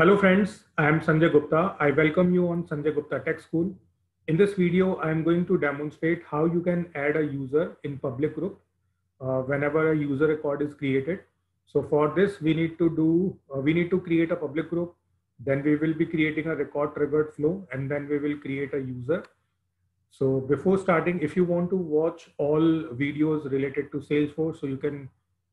Hello friends, I am Sanjay Gupta. I welcome you on Sanjay Gupta Tech School. In this video, I am going to demonstrate how you can add a user in public group uh, whenever a user record is created. So for this, we need to do, uh, we need to create a public group. Then we will be creating a record triggered flow and then we will create a user. So before starting, if you want to watch all videos related to Salesforce, so you can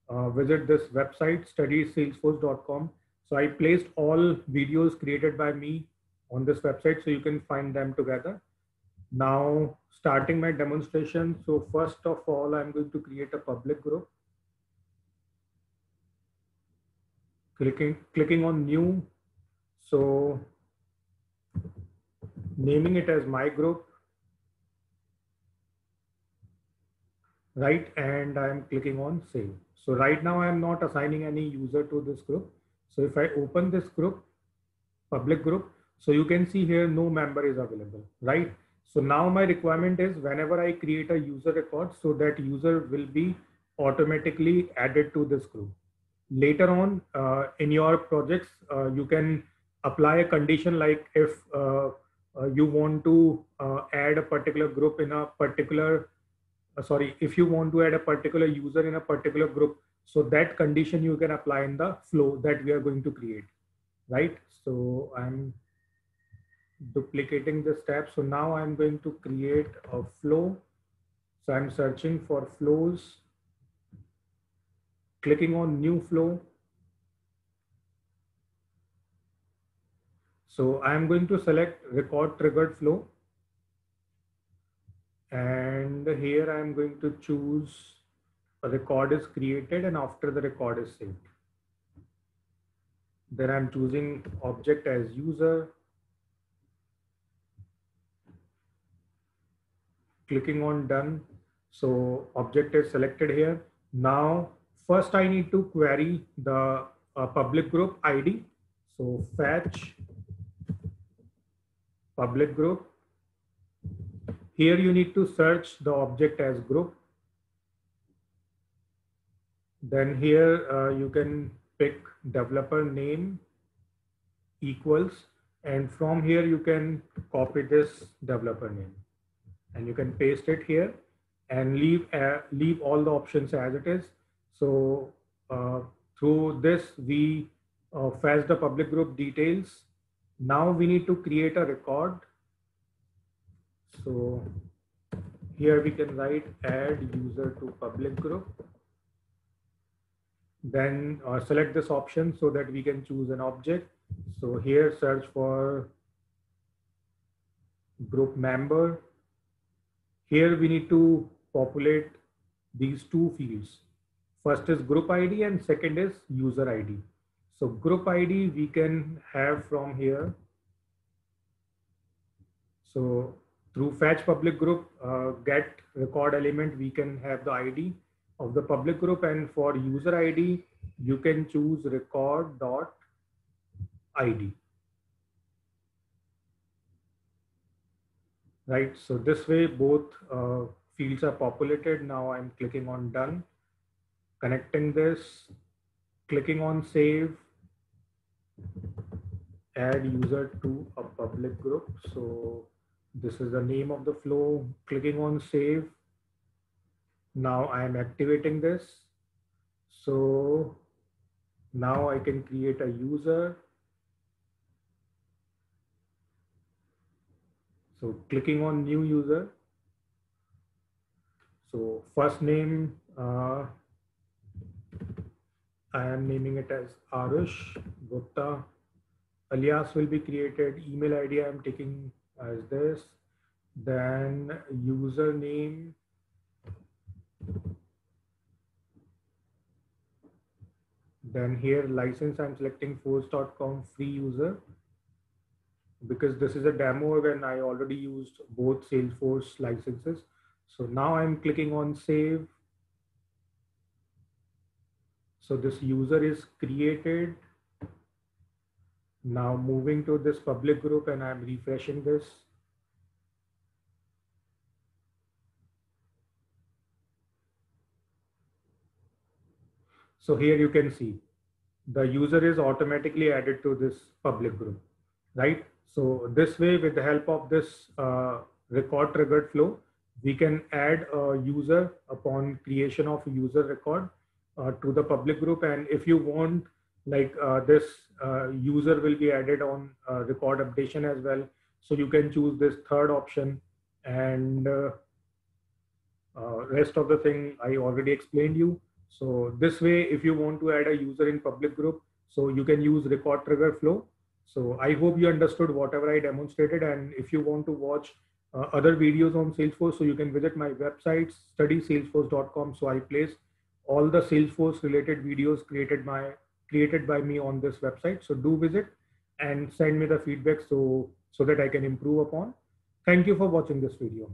uh, visit this website, studysalesforce.com. So I placed all videos created by me on this website so you can find them together. Now starting my demonstration. So first of all, I'm going to create a public group. Clicking, clicking on new. So naming it as my group. Right, and I'm clicking on save. So right now I'm not assigning any user to this group. So if I open this group, public group, so you can see here no member is available, right? So now my requirement is whenever I create a user record, so that user will be automatically added to this group. Later on uh, in your projects, uh, you can apply a condition like if uh, uh you want to uh, add a particular group in a particular uh, sorry, if you want to add a particular user in a particular group, so that condition you can apply in the flow that we are going to create, right? So I'm duplicating the step. So now I'm going to create a flow. So I'm searching for flows, clicking on new flow. So I'm going to select record triggered flow and here I'm going to choose a record is created and after the record is saved. Then I'm choosing object as user. Clicking on done. So object is selected here. Now, first I need to query the uh, public group ID. So fetch public group here you need to search the object as group. Then here uh, you can pick developer name equals and from here you can copy this developer name and you can paste it here and leave uh, leave all the options as it is. So uh, through this we uh, fetch the public group details. Now we need to create a record so here we can write add user to public group. Then uh, select this option so that we can choose an object. So here search for group member. Here we need to populate these two fields. First is group ID and second is user ID. So group ID we can have from here. So through fetch public group uh, get record element we can have the id of the public group and for user id you can choose record dot id right so this way both uh, fields are populated. Now i'm clicking on done connecting this clicking on save add user to a public group. So this is the name of the flow, clicking on save. Now I am activating this. So now I can create a user. So clicking on new user. So first name, uh, I am naming it as Arush Gupta. Alias will be created. Email ID I am taking as this then username then here license i'm selecting force.com free user because this is a demo and i already used both salesforce licenses. So now i'm clicking on save. So this user is created. Now moving to this public group and I'm refreshing this. So here you can see the user is automatically added to this public group, right? So this way, with the help of this uh, record triggered flow, we can add a user upon creation of a user record uh, to the public group. And if you want, like uh, this uh, user will be added on uh, record updation as well. So you can choose this third option and uh, rest of the thing I already explained you. So this way, if you want to add a user in public group, so you can use record trigger flow. So I hope you understood whatever I demonstrated. And if you want to watch uh, other videos on Salesforce, so you can visit my website, studysalesforce.com. So I place all the Salesforce related videos created by created by me on this website. So do visit and send me the feedback so so that I can improve upon. Thank you for watching this video.